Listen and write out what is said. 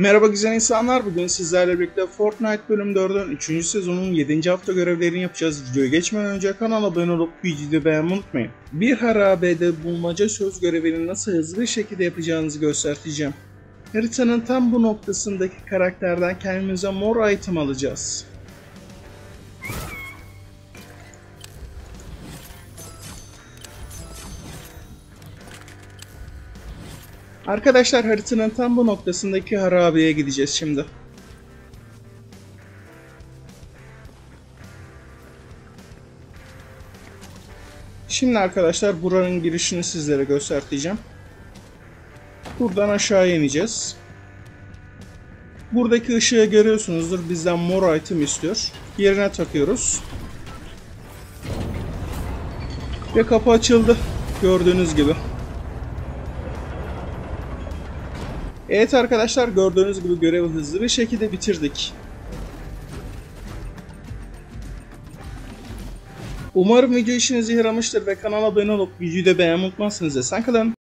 Merhaba güzel insanlar. Bugün sizlerle birlikte Fortnite bölüm 4'ün 3. sezonun 7. hafta görevlerini yapacağız. Videoya geçmeden önce kanala abone olup videoyu beğenmeyi unutmayın. Bir harabede bulmaca söz görevini nasıl hızlı bir şekilde yapacağınızı göstereceğim. Haritanın tam bu noktasındaki karakterden kendimize mor item alacağız. Arkadaşlar haritanın tam bu noktasındaki harabeye gideceğiz şimdi. Şimdi arkadaşlar buranın girişini sizlere göstereceğim. Buradan aşağı ineceğiz. Buradaki ışığı görüyorsunuzdur. Bizden mor item istiyor. Yerine takıyoruz. Ve kapı açıldı. Gördüğünüz gibi. Evet arkadaşlar gördüğünüz gibi görevi hızlı bir şekilde bitirdik. Umarım video işinize yaramıştır ve kanala abone olup videoyu da beğenmeyi unutmazsınız. Esen kalın.